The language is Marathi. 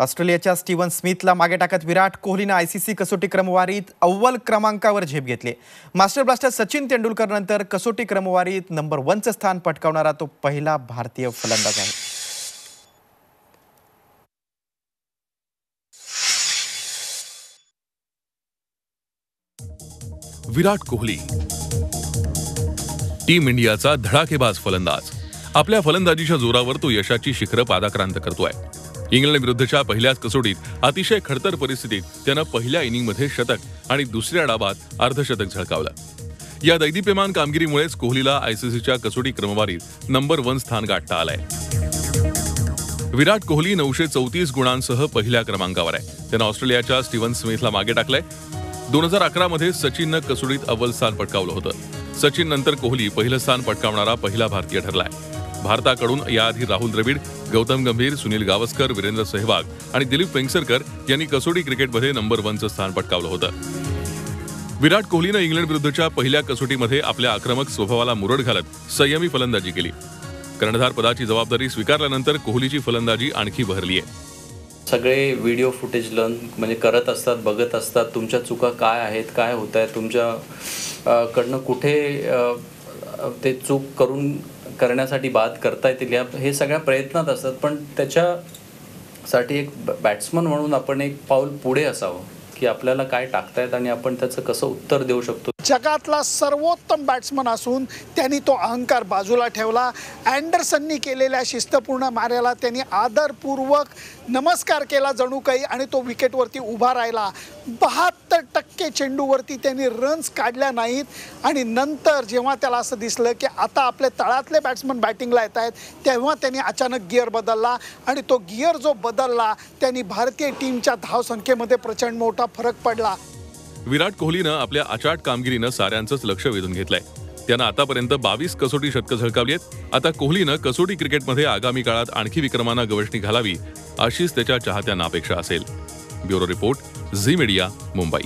ऑस्ट्रेलियाच्या स्टीव्हन स्मिथला मागे टाकत विराट कोहलीनं आयसीसी कसोटी क्रमवारीत अव्वल क्रमांकावर झेप घेतली. मास्टर ब्लास्टर सचिन तेंडुलकर नंतर कसोटी क्रमवारीत नंबर वनचं स्थान पटकावणारा तो पहिला भारतीय फलंदाज आहे. विराट कोहली. टीम इंडियाचा धडाकेबाज फलंदाज. आपल्या फलंदाजीच्या जोरावर तो यशाची शिखरं पादाक्रांत करतोय. इंग्लंड विरुद्धच्या पहिल्याच कसोटीत अतिशय खडतर परिस्थितीत त्यानं पहिल्या इनिंगमध्ये शतक आणि दुसऱ्या डाबात अर्धशतक झळकावलं. या दैदिप्यमान कामगिरीमुळेच कोहलीला आयसीसीच्या कसोटी क्रमवारीत नंबर वन स्थान गाठता आलंय. विराट कोहली नऊशे चौतीस गुणांसह पहिल्या क्रमांकावर आहे. त्यानं ऑस्ट्रेलियाच्या स्टीव्हन स्मिथला मागे टाकलंय. दोन हजार अकरामध्ये सचिननं कसोटीत अव्वल स्थान पटकावलं होतं. सचिन नंतर कोहली पहिलं स्थान पटकावणारा पहिला भारतीय ठरलाय. भारताकडून याआधी राहुल द्रविड गौतम गंभीर सुनील गावस्कर वीरेंद्र सेहवाग आणि दिलीप वेंगसरकर यांनी कसोटी क्रिकेटमध्ये नंबर वनचं स्थान पटकावलं होतं. विराट कोहलीनं इंग्लंड विरुद्धच्या पहिल्या कसोटीमध्ये आपल्या आक्रमक स्वभावाला मुरड घालत संयमी फलंदाजी केली. कर्णधार पदाची जबाबदारी स्वीकारल्यानंतर कोहलीची फलंदाजी आणखी बहरली आहे. सगळे व्हिडिओ फुटेज लर्न म्हणजे करत असतात बघत असतात तुमच्या चुका काय आहेत काय होत आहेत तुमच्या कडनं कुठे ते चूक करून करण्यासाठी बाद करता येतील या हे सगळ्या प्रयत्नात असतात. पण त्याच्यासाठी एक बॅट्समन म्हणून आपण एक पाऊल पुढे असावं की आपल्याला काय टाकतायत आणि आपण त्याचं कसं उत्तर देऊ शकतो. जगातला सर्वोत्तम बॅट्समन असून त्यांनी तो अहंकार बाजूला ठेवला. अँडरसननी केलेल्या शिस्तपूर्ण माऱ्याला त्यांनी आदरपूर्वक नमस्कार केला जणू काही आणि तो विकेटवरती उभा राहिला. बहात्तर टक्के चेंडूवरती त्यांनी रन्स काढल्या नाहीत. आणि नंतर जेव्हा त्याला असं दिसलं की आता आपले तळातले बॅट्समन बॅटिंगला येत आहेत तेव्हा त्यांनी अचानक गिअर बदलला. आणि तो गिअर जो बदलला त्यांनी भारतीय टीमच्या धावसंख्येमध्ये प्रचंड मोठा फरक पडला. विराट कोहलीनं आपल्या अचाट कामगिरीनं साऱ्यांचंच लक्ष वेधून घेतलंय. त्यानं आतापर्यंत बावीस कसोटी शतकं झळकावली आहेत. आता कोहलीनं कसोटी क्रिकेटमध्ये आगामी काळात आणखी विक्रमांना गवसणी घालावी अशीच त्याच्या चाहत्यांना अपेक्षा असेल. Bureau report Zee media Mumbai.